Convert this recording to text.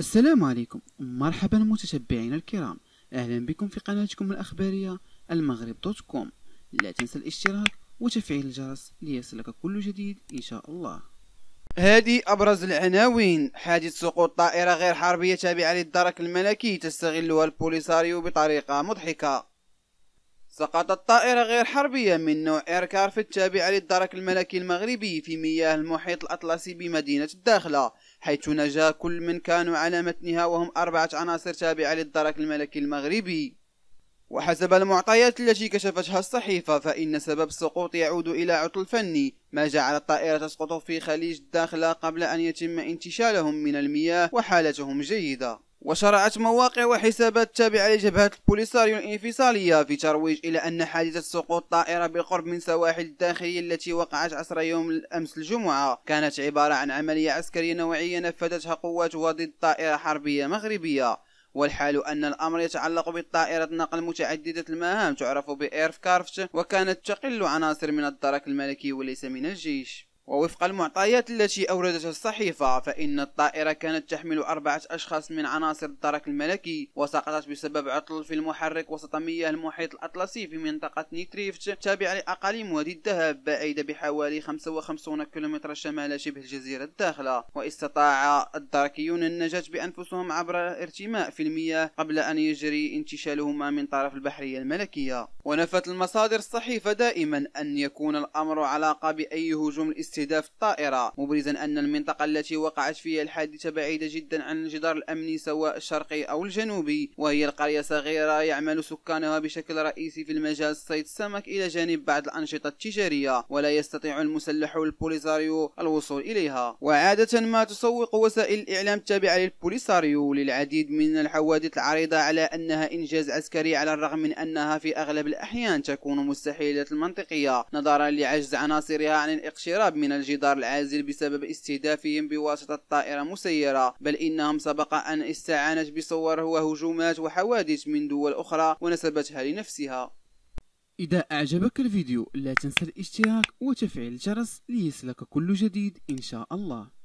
السلام عليكم. مرحبا متتبعينا الكرام. أهلا بكم في قناتكم الأخبارية المغرب dot com. لا تنسى الاشتراك وتفعيل الجرس ليصلك كل جديد إن شاء الله. هذه أبرز العناوين. حادث سقوط طائرة غير حربية تابعة للدرك الملكي تستغلها البوليساريو بطريقة مضحكة. سقطت طائرة غير حربية من نوع aircraft التابعة للدرك الملكي المغربي في مياه المحيط الأطلسي بمدينة الداخلة حيث نجا كل من كانوا على متنها وهم أربعة عناصر تابعة للدرك الملكي المغربي. وحسب المعطيات التي كشفتها الصحيفة فإن سبب السقوط يعود إلى عطل فني ما جعل الطائرة تسقط في خليج الداخلة قبل أن يتم انتشالهم من المياه وحالتهم جيدة. وشرعت مواقع وحسابات تابعة لجبهة البوليساريو الانفصالية في ترويج إلى أن حادثة سقوط طائرة بقرب من سواحل الداخلية التي وقعت عصر يوم الأمس الجمعة كانت عبارة عن عملية عسكرية نوعية نفذتها قواتها ضد طائرة حربية مغربية والحال أن الأمر يتعلق بالطائرة نقل متعددة المهام تعرف ب aircraft وكانت تقل عناصر من الدرك الملكي وليس من الجيش. ووفق المعطيات التي أوردتها الصحيفة فإن الطائرة كانت تحمل أربعة أشخاص من عناصر الدرك الملكي وسقطت بسبب عطل في المحرك وسط مياه المحيط الأطلسي في منطقة نتيرفت تابعة لأقاليم وادي الذهب بعيدة بحوالي 55 كم شمال شبه الجزيرة الداخلة. واستطاع الدركيون النجاة بأنفسهم عبر الارتماء في المياه قبل أن يجري انتشالهما من طرف البحرية الملكية. ونفت المصادر الصحيفة دائما أن يكون للأمر علاقة بأي هجوم استهداف الطائرة مبرزا أن المنطقة التي وقعت فيها الحادثة بعيدة جدا عن الجدار الأمني سواء الشرقي أو الجنوبي وهي القرية صغيرة يعمل سكانها بشكل رئيسي في المجال صيد السمك إلى جانب بعض الأنشطة التجارية ولا يستطيع المسلح والبوليساريو الوصول إليها. وعادة ما تسوق وسائل الإعلام التابعة للبوليساريو للعديد من الحوادث العريضة على أنها إنجاز عسكري على الرغم من أنها في أغلب الأحيان تكون مستحيلة المنطقية نظرا لعجز عناصرها عن الاقتراب من الجدار العازل بسبب استهدافهم بواسطة طائرة مسيرة بل إنهم سبق أن استعانت بصور وهجومات وحوادث من دول أخرى ونسبتها لنفسها. إذا أعجبك الفيديو لا تنسى الاشتراك وتفعيل الجرس ليصلك كل جديد إن شاء الله.